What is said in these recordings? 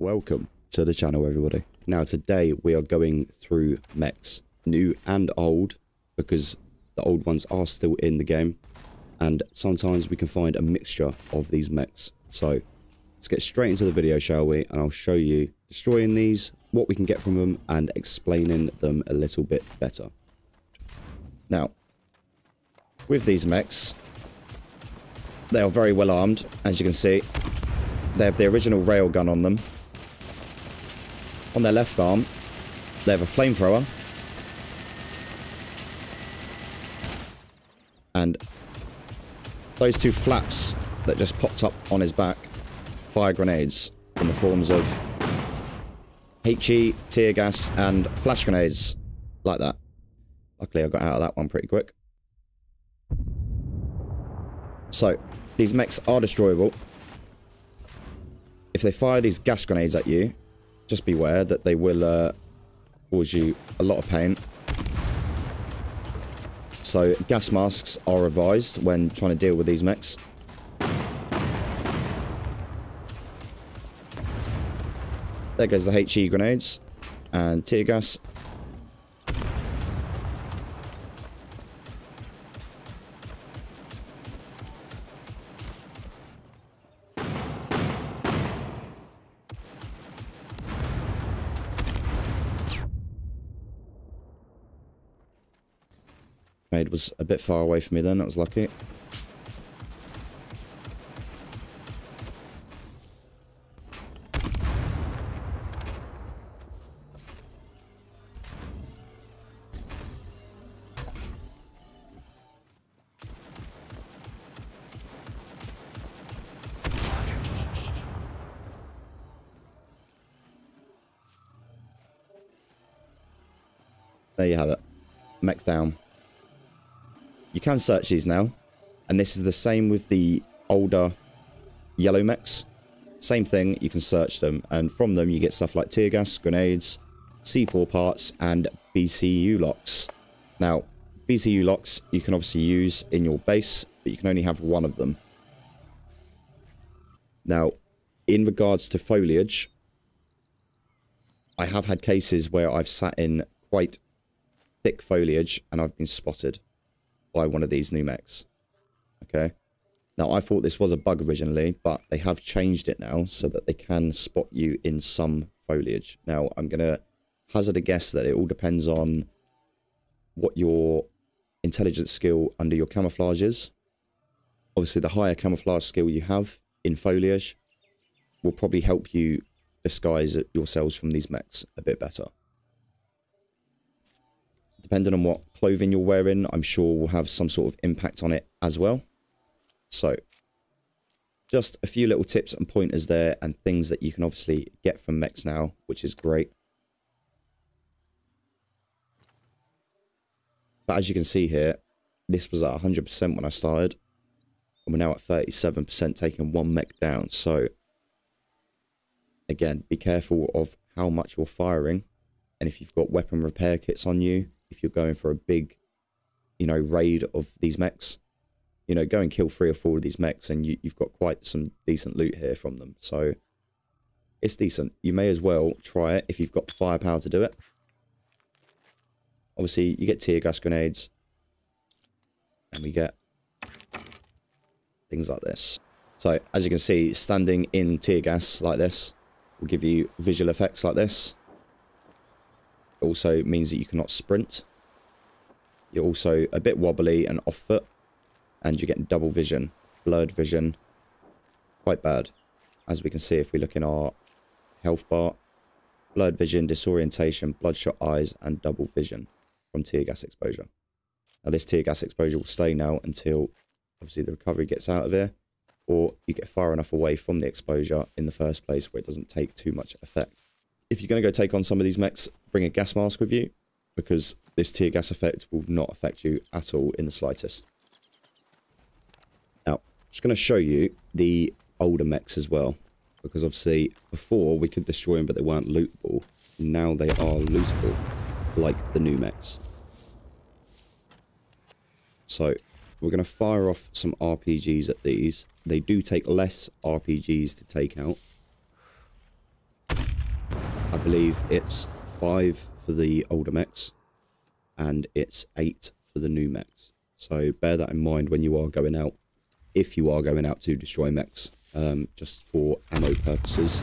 Welcome to the channel, everybody. Now, today we are going through mechs, new and old, because the old ones are still in the game, and sometimes we can find a mixture of these mechs. So, let's get straight into the video, shall we? And I'll show you destroying these, what we can get from them, and explaining them a little bit better. Now, with these mechs, they are very well armed, as you can see. They have the original railgun on them. On their left arm, they have a flamethrower. And those two flaps that just popped up on his back fire grenades in the forms of HE, tear gas, and flash grenades like that. Luckily, I got out of that one pretty quick. So, these mechs are destroyable. If they fire these gas grenades at you, just beware that they will uh, cause you a lot of pain. So gas masks are advised when trying to deal with these mechs. There goes the HE grenades and tear gas. Grenade was a bit far away from me then, that was lucky. There you have it. Mechs down. You can search these now. And this is the same with the older yellow mechs. Same thing, you can search them. And from them, you get stuff like tear gas, grenades, C4 parts, and BCU locks. Now, BCU locks you can obviously use in your base, but you can only have one of them. Now, in regards to foliage, I have had cases where I've sat in quite thick foliage and I've been spotted by one of these new mechs. Okay. Now, I thought this was a bug originally, but they have changed it now so that they can spot you in some foliage. Now, I'm going to hazard a guess that it all depends on what your intelligence skill under your camouflage is. Obviously, the higher camouflage skill you have in foliage will probably help you disguise yourselves from these mechs a bit better depending on what clothing you're wearing, I'm sure will have some sort of impact on it as well. So, just a few little tips and pointers there and things that you can obviously get from mechs now, which is great. But as you can see here, this was at 100% when I started. And we're now at 37% taking one mech down. So, again, be careful of how much you're firing and if you've got weapon repair kits on you, if you're going for a big, you know, raid of these mechs, you know, go and kill three or four of these mechs and you, you've got quite some decent loot here from them. So it's decent. You may as well try it if you've got firepower to do it. Obviously, you get tear gas grenades. And we get things like this. So, as you can see, standing in tear gas like this will give you visual effects like this also means that you cannot sprint. You're also a bit wobbly and off foot. And you're getting double vision, blurred vision. Quite bad. As we can see if we look in our health bar. Blurred vision, disorientation, bloodshot eyes, and double vision from tear gas exposure. Now this tear gas exposure will stay now until obviously the recovery gets out of here. Or you get far enough away from the exposure in the first place where it doesn't take too much effect if you're going to go take on some of these mechs, bring a gas mask with you because this tear gas effect will not affect you at all in the slightest. Now, I'm just going to show you the older mechs as well because obviously before we could destroy them but they weren't lootable. Now they are lootable like the new mechs. So we're going to fire off some RPGs at these. They do take less RPGs to take out believe it's five for the older mechs and it's eight for the new mechs. So bear that in mind when you are going out, if you are going out to destroy mechs, um, just for ammo purposes.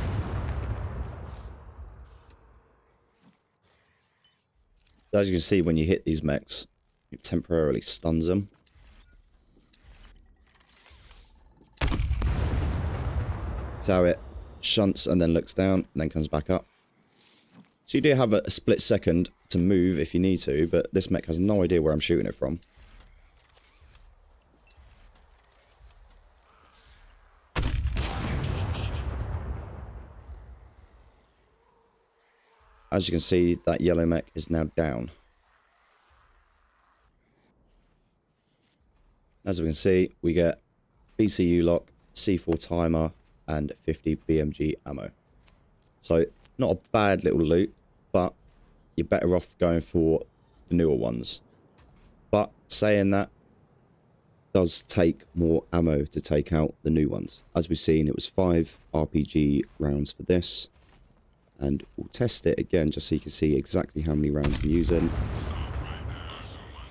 As you can see, when you hit these mechs, it temporarily stuns them. So it shunts and then looks down and then comes back up. So you do have a, split second to move if you need to, but this mech has no idea where I'm shooting it from. As you can see, that yellow mech is now down. As we can see, we get BCU lock, C4 timer, and 50 BMG ammo. So not a bad little loot, but you're better off going for the newer ones. But saying that does take more ammo to take out the new ones. As we've seen, it was five RPG rounds for this. And we'll test it again just so you can see exactly how many rounds I'm using.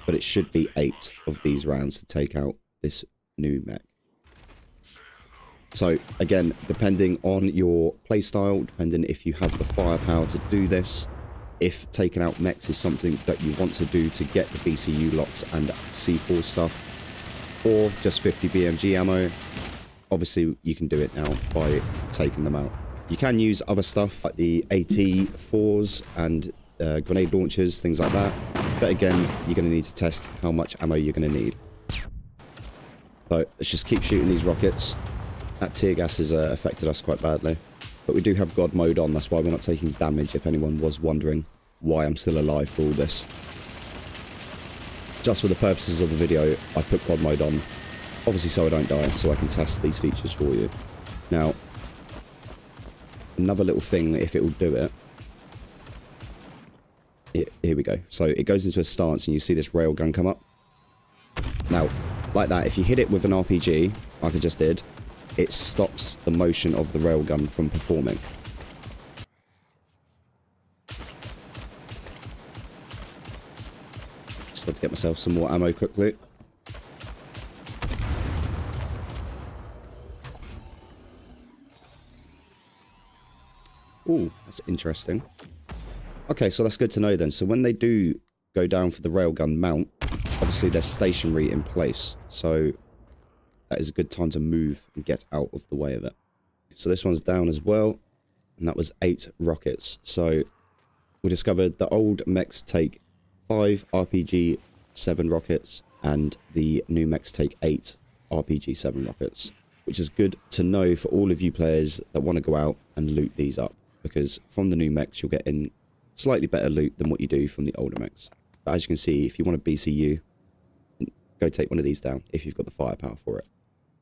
But it should be eight of these rounds to take out this new mech. So again, depending on your playstyle, depending if you have the firepower to do this, if taking out mechs is something that you want to do to get the BCU locks and C4 stuff, or just 50 BMG ammo, obviously you can do it now by taking them out. You can use other stuff like the AT4s and uh, grenade launchers, things like that. But again, you're going to need to test how much ammo you're going to need. So let's just keep shooting these rockets. That tear gas has uh, affected us quite badly. But we do have God mode on, that's why we're not taking damage, if anyone was wondering why I'm still alive for all this. Just for the purposes of the video, I put God mode on. Obviously so I don't die, so I can test these features for you. Now, another little thing, if it will do it. here we go. So it goes into a stance and you see this railgun come up. Now, like that, if you hit it with an RPG, like I just did, it stops the motion of the railgun from performing. Just have to get myself some more ammo quickly. Ooh, that's interesting. Okay, so that's good to know then. So when they do go down for the railgun mount, obviously they're stationary in place. So that is a good time to move and get out of the way of it. So this one's down as well, and that was eight rockets. So we discovered the old mechs take five RPG seven rockets, and the new mechs take eight RPG seven rockets, which is good to know for all of you players that want to go out and loot these up, because from the new mechs you'll get in slightly better loot than what you do from the older mechs. But as you can see, if you want a BCU, go take one of these down if you've got the firepower for it.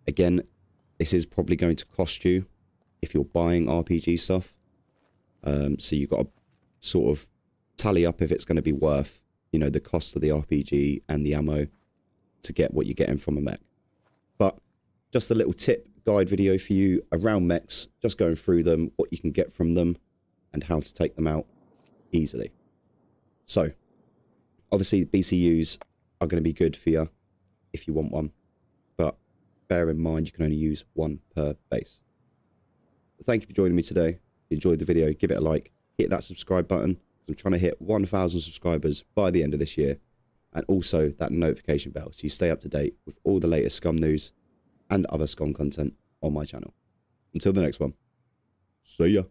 Again, this is probably going to cost you if you're buying RPG stuff. Um, so you've got to sort of tally up if it's going to be worth, you know, the cost of the RPG and the ammo to get what you're getting from a mech. But just a little tip guide video for you around mechs, just going through them, what you can get from them, and how to take them out easily. So, obviously, BCUs are going to be good for you if you want one bear in mind you can only use one per base. But thank you for joining me today. If you enjoyed the video, give it a like, hit that subscribe button. I'm trying to hit 1,000 subscribers by the end of this year. And also that notification bell so you stay up to date with all the latest Scum news and other Scum content on my channel. Until the next one, see ya.